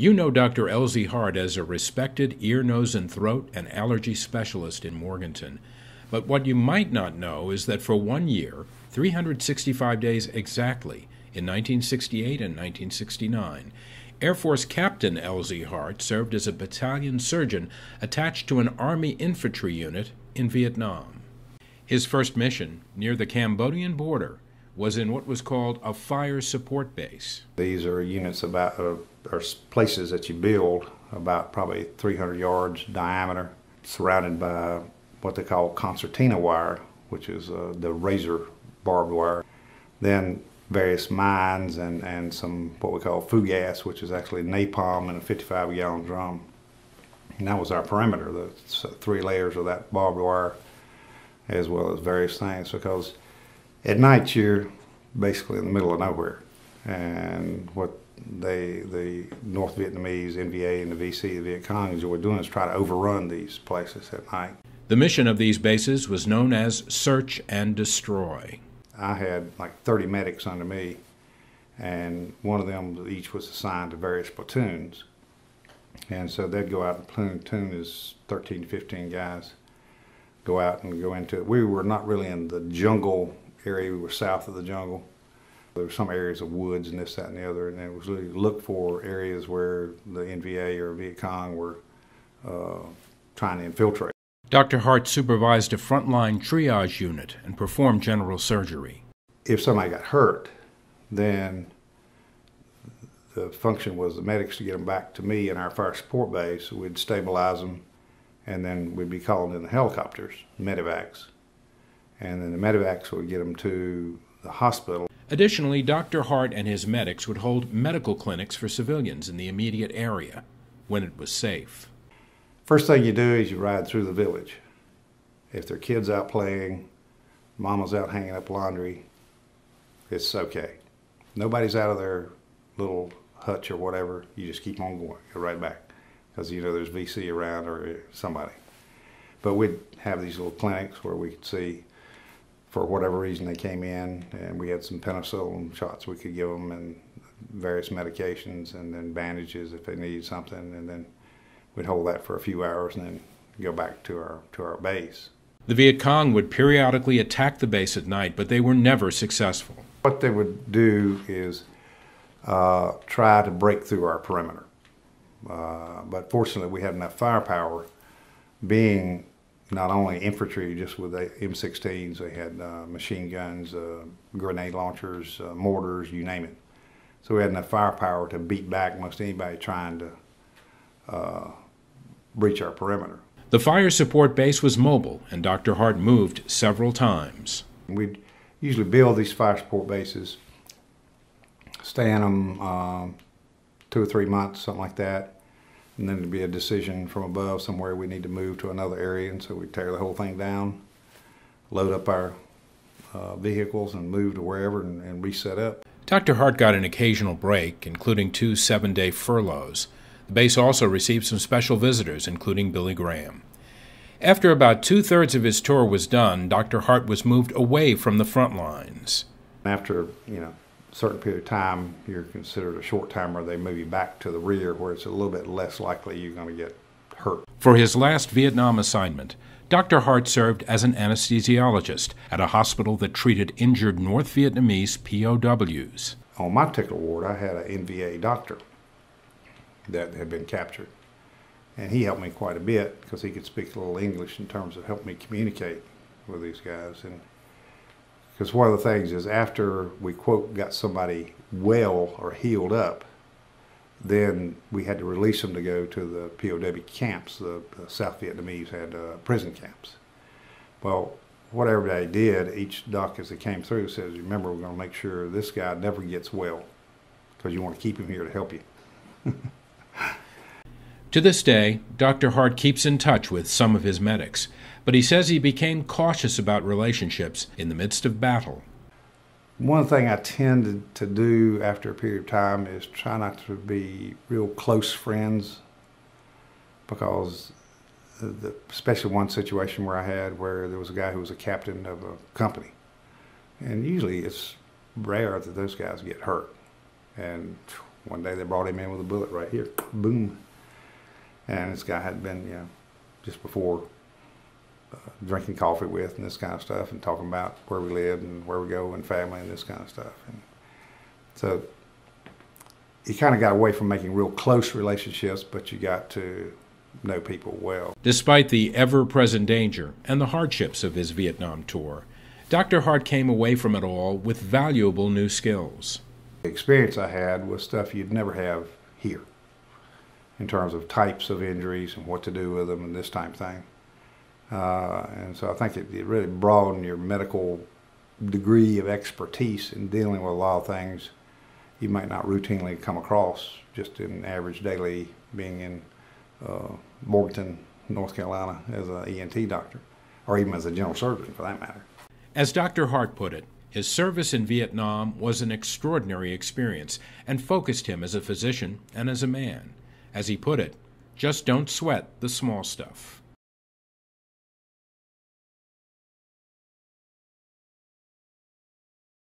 You know Dr. Elzie Hart as a respected ear, nose, and throat and allergy specialist in Morganton. But what you might not know is that for one year, 365 days exactly, in 1968 and 1969, Air Force Captain Elzie Hart served as a battalion surgeon attached to an Army infantry unit in Vietnam. His first mission, near the Cambodian border, was in what was called a fire support base. These are units about, uh, or places that you build about probably 300 yards diameter, surrounded by what they call concertina wire, which is uh, the razor barbed wire. Then various mines and, and some what we call gas, which is actually napalm in a 55 gallon drum. And that was our perimeter, the three layers of that barbed wire, as well as various things, because at night you're basically in the middle of nowhere. And what they, the North Vietnamese, NVA, and the VC, the Viet Cong, were doing is try to overrun these places at night. The mission of these bases was known as Search and Destroy. I had like 30 medics under me, and one of them each was assigned to various platoons. And so they'd go out, and platoon is 13 to 15 guys, go out and go into it. We were not really in the jungle area, we were south of the jungle. There were some areas of woods and this, that, and the other, and it was really look for areas where the NVA or Viet Cong were uh, trying to infiltrate. Dr. Hart supervised a frontline triage unit and performed general surgery. If somebody got hurt, then the function was the medics to get them back to me in our fire support base. We'd stabilize them, and then we'd be calling in the helicopters, medevacs. And then the medevacs would get them to the hospital. Additionally, Dr. Hart and his medics would hold medical clinics for civilians in the immediate area when it was safe. First thing you do is you ride through the village. If there are kids out playing, mama's out hanging up laundry, it's okay. Nobody's out of their little hutch or whatever. You just keep on going. Go right back because you know there's VC around or somebody. But we'd have these little clinics where we could see for whatever reason they came in and we had some penicillin shots we could give them and various medications and then bandages if they needed something and then we'd hold that for a few hours and then go back to our to our base. The Viet Cong would periodically attack the base at night, but they were never successful. What they would do is uh, try to break through our perimeter. Uh, but fortunately, we had enough firepower, being not only infantry, just with the M16s, they had uh, machine guns, uh, grenade launchers, uh, mortars, you name it. So we had enough firepower to beat back most anybody trying to uh, breach our perimeter. The fire support base was mobile, and Dr. Hart moved several times. We'd usually build these fire support bases, stay in them um, two or three months, something like that, and then it'd be a decision from above somewhere we need to move to another area, and so we'd tear the whole thing down, load up our uh, vehicles, and move to wherever and, and reset up. Dr. Hart got an occasional break, including two seven day furloughs. The base also received some special visitors, including Billy Graham. After about two thirds of his tour was done, Dr. Hart was moved away from the front lines. After, you know, certain period of time, you're considered a short timer. They move you back to the rear where it's a little bit less likely you're going to get hurt. For his last Vietnam assignment, Dr. Hart served as an anesthesiologist at a hospital that treated injured North Vietnamese POWs. On my particular ward, I had an NVA doctor that had been captured. And he helped me quite a bit because he could speak a little English in terms of helping me communicate with these guys. And because one of the things is after we quote got somebody well or healed up, then we had to release them to go to the POW camps. The, the South Vietnamese had uh, prison camps. Well, whatever they did, each doc as they came through says, remember, we're going to make sure this guy never gets well because you want to keep him here to help you. To this day, Dr. Hart keeps in touch with some of his medics, but he says he became cautious about relationships in the midst of battle. One thing I tend to do after a period of time is try not to be real close friends because the, especially one situation where I had where there was a guy who was a captain of a company. And usually it's rare that those guys get hurt. And One day they brought him in with a bullet right here, boom. And this guy had been, you know, just before uh, drinking coffee with and this kind of stuff, and talking about where we live and where we go and family and this kind of stuff. And so you kind of got away from making real close relationships, but you got to know people well. Despite the ever present danger and the hardships of his Vietnam tour, Dr. Hart came away from it all with valuable new skills. The experience I had was stuff you'd never have here in terms of types of injuries and what to do with them and this type of thing. Uh, and so I think it, it really broadened your medical degree of expertise in dealing with a lot of things you might not routinely come across just in average daily being in uh, Morganton, North Carolina as an ENT doctor, or even as a general surgeon for that matter. As Dr. Hart put it, his service in Vietnam was an extraordinary experience and focused him as a physician and as a man. As he put it, just don't sweat the small stuff.